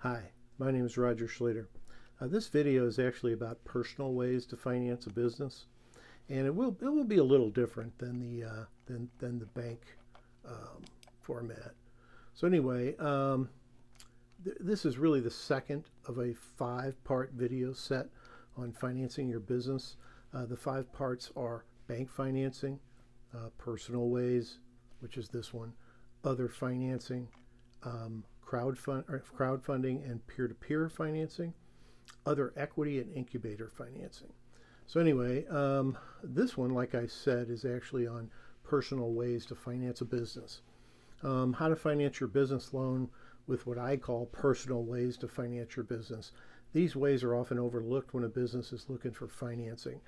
Hi, my name is Roger Schlueter. Uh, this video is actually about personal ways to finance a business, and it will it will be a little different than the uh, than than the bank um, format. So anyway, um, th this is really the second of a five-part video set on financing your business. Uh, the five parts are bank financing, uh, personal ways, which is this one, other financing, um, crowdfund, crowdfunding and peer-to-peer financing, other equity and incubator financing. So anyway, um, this one, like I said, is actually on personal ways to finance a business. Um, how to finance your business loan with what I call personal ways to finance your business. These ways are often overlooked when a business is looking for financing.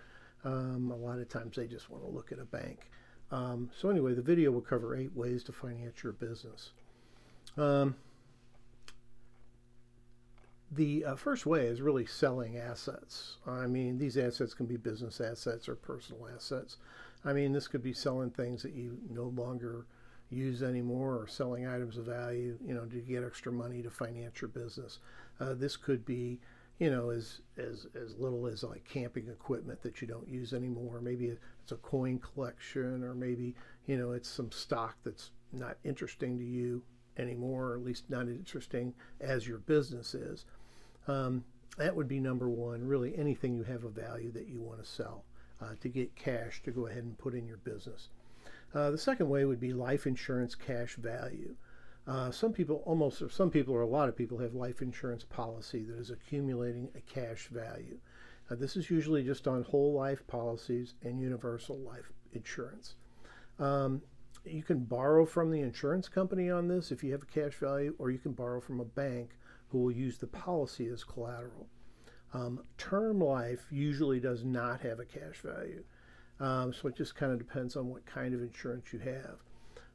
Um, a lot of times they just want to look at a bank. Um, so anyway, the video will cover eight ways to finance your business. Um, the uh, first way is really selling assets. I mean, these assets can be business assets or personal assets. I mean, this could be selling things that you no longer use anymore or selling items of value, you know, to get extra money to finance your business. Uh, this could be, you know, as, as, as little as like camping equipment that you don't use anymore. Maybe it's a coin collection or maybe, you know, it's some stock that's not interesting to you anymore, or at least not interesting as your business is. Um, that would be number one, really anything you have of value that you want to sell uh, to get cash to go ahead and put in your business. Uh, the second way would be life insurance cash value. Uh, some people, almost, some people, or a lot of people, have life insurance policy that is accumulating a cash value. Uh, this is usually just on whole life policies and universal life insurance. Um, you can borrow from the insurance company on this if you have a cash value, or you can borrow from a bank who will use the policy as collateral. Um, term life usually does not have a cash value. Um, so it just kind of depends on what kind of insurance you have.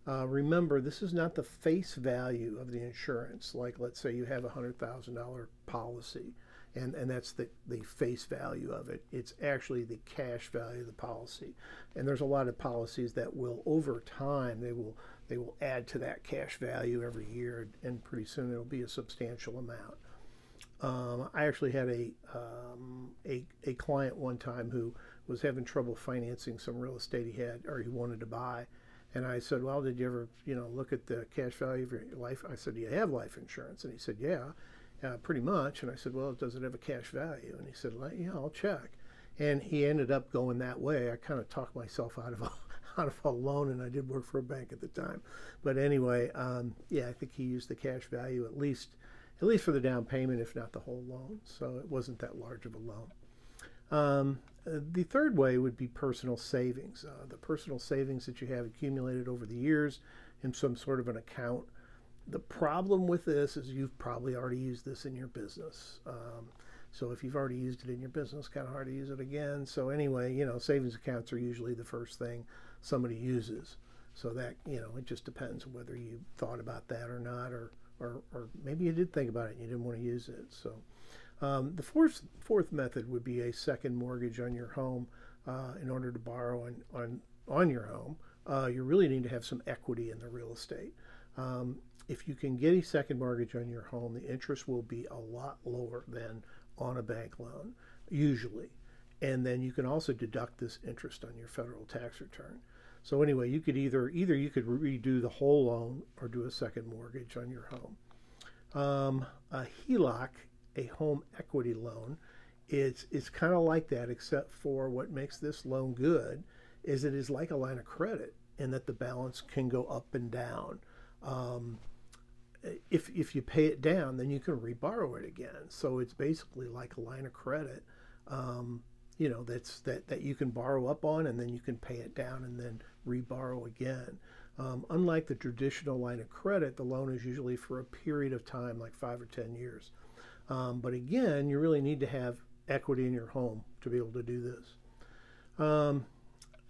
Uh, remember, this is not the face value of the insurance. Like, let's say you have a $100,000 policy, and, and that's the, the face value of it. It's actually the cash value of the policy. And there's a lot of policies that will, over time, they will, they will add to that cash value every year, and pretty soon it'll be a substantial amount. Um, I actually had a, um, a, a client one time who was having trouble financing some real estate he had or he wanted to buy. And I said, well, did you ever, you know, look at the cash value of your life? I said, do you have life insurance? And he said, yeah, uh, pretty much. And I said, well, does it have a cash value? And he said, yeah, I'll check. And he ended up going that way. I kind of talked myself out of a, out of a loan, and I did work for a bank at the time. But anyway, um, yeah, I think he used the cash value at least, at least for the down payment, if not the whole loan. So it wasn't that large of a loan. Um, uh, the third way would be personal savings. Uh, the personal savings that you have accumulated over the years in some sort of an account. The problem with this is you've probably already used this in your business. Um, so if you've already used it in your business, kind of hard to use it again. So anyway, you know, savings accounts are usually the first thing somebody uses. So that, you know, it just depends whether you thought about that or not, or, or, or maybe you did think about it and you didn't want to use it. So um, the fourth, fourth method would be a second mortgage on your home uh, in order to borrow on, on, on your home. Uh, you really need to have some equity in the real estate. Um, if you can get a second mortgage on your home, the interest will be a lot lower than on a bank loan, usually. And then you can also deduct this interest on your federal tax return. So anyway, you could either either you could redo the whole loan or do a second mortgage on your home. Um, a HELOC a home equity loan. It's, it's kind of like that, except for what makes this loan good is it is like a line of credit and that the balance can go up and down. Um, if, if you pay it down, then you can reborrow it again. So it's basically like a line of credit, um, you know, that's that, that you can borrow up on and then you can pay it down and then reborrow again. Um, unlike the traditional line of credit, the loan is usually for a period of time, like five or 10 years. Um, but again, you really need to have equity in your home to be able to do this. Um,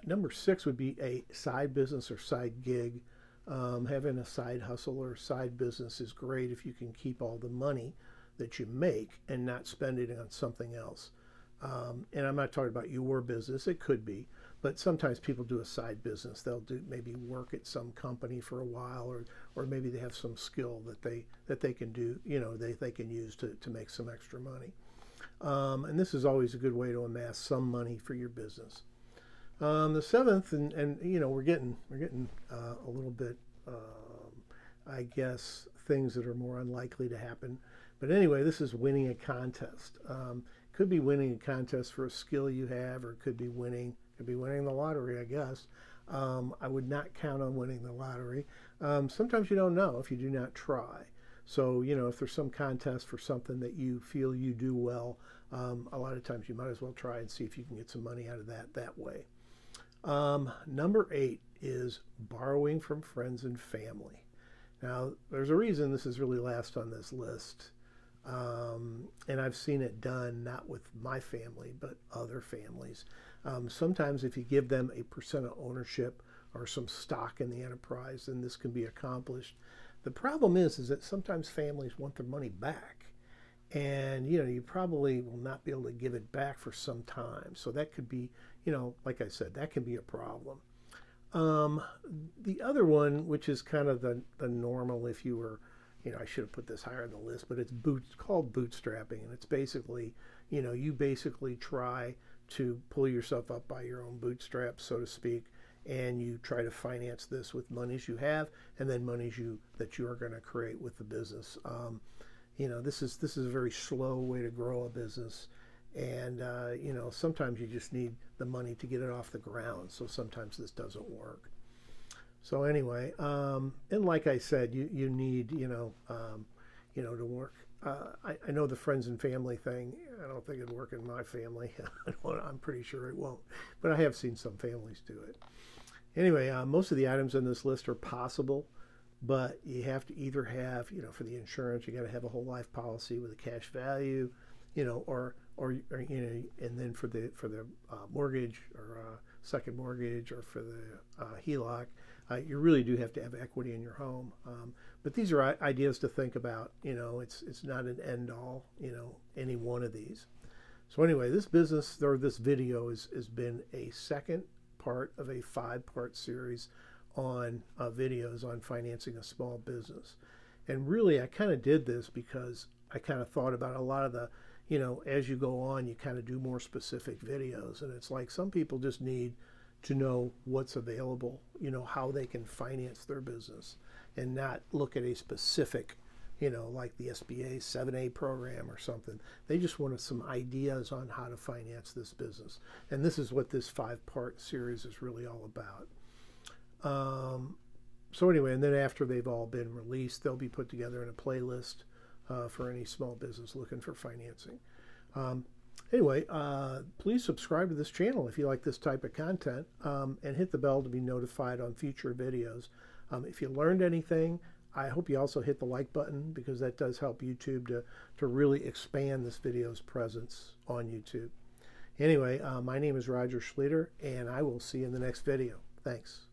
number six would be a side business or side gig. Um, having a side hustle or side business is great if you can keep all the money that you make and not spend it on something else. Um, and I'm not talking about your business, it could be, but sometimes people do a side business. They'll do maybe work at some company for a while, or or maybe they have some skill that they that they can do, you know, they, they can use to, to make some extra money. Um, and this is always a good way to amass some money for your business. Um, the seventh, and, and you know, we're getting we're getting uh, a little bit, um, I guess, things that are more unlikely to happen. But anyway, this is winning a contest. Um, could be winning a contest for a skill you have, or could be winning could be winning the lottery, I guess. Um, I would not count on winning the lottery. Um, sometimes you don't know if you do not try. So, you know, if there's some contest for something that you feel you do well, um, a lot of times you might as well try and see if you can get some money out of that that way. Um, number eight is borrowing from friends and family. Now, there's a reason this is really last on this list. Um, and I've seen it done not with my family, but other families. Um, sometimes, if you give them a percent of ownership or some stock in the enterprise, then this can be accomplished. The problem is, is that sometimes families want their money back, and you know you probably will not be able to give it back for some time. So that could be, you know, like I said, that can be a problem. Um, the other one, which is kind of the the normal, if you were you know, I should have put this higher on the list, but it's boot, called bootstrapping, and it's basically, you know, you basically try to pull yourself up by your own bootstraps, so to speak, and you try to finance this with monies you have, and then monies you that you are going to create with the business. Um, you know, this is this is a very slow way to grow a business, and uh, you know, sometimes you just need the money to get it off the ground. So sometimes this doesn't work. So anyway, um, and like I said, you, you need, you know, um, you know, to work. Uh, I, I, know the friends and family thing. I don't think it'd work in my family. I'm pretty sure it won't, but I have seen some families do it. Anyway, uh, most of the items on this list are possible, but you have to either have, you know, for the insurance, you got to have a whole life policy with a cash value, you know, or or, or you know, and then for the for the uh, mortgage or uh, second mortgage or for the uh, HELOC, uh, you really do have to have equity in your home. Um, but these are ideas to think about. You know, it's it's not an end all. You know, any one of these. So anyway, this business or this video has has been a second part of a five part series on uh, videos on financing a small business. And really, I kind of did this because I kind of thought about a lot of the, you know, as you go on, you kind of do more specific videos. And it's like some people just need to know what's available, you know, how they can finance their business and not look at a specific, you know, like the SBA 7A program or something. They just wanted some ideas on how to finance this business. And this is what this five part series is really all about. Um, so, anyway, and then after they've all been released, they'll be put together in a playlist uh, for any small business looking for financing. Um, Anyway, uh, please subscribe to this channel if you like this type of content um, and hit the bell to be notified on future videos. Um, if you learned anything, I hope you also hit the like button because that does help YouTube to, to really expand this video's presence on YouTube. Anyway, uh, my name is Roger Schlueter, and I will see you in the next video. Thanks.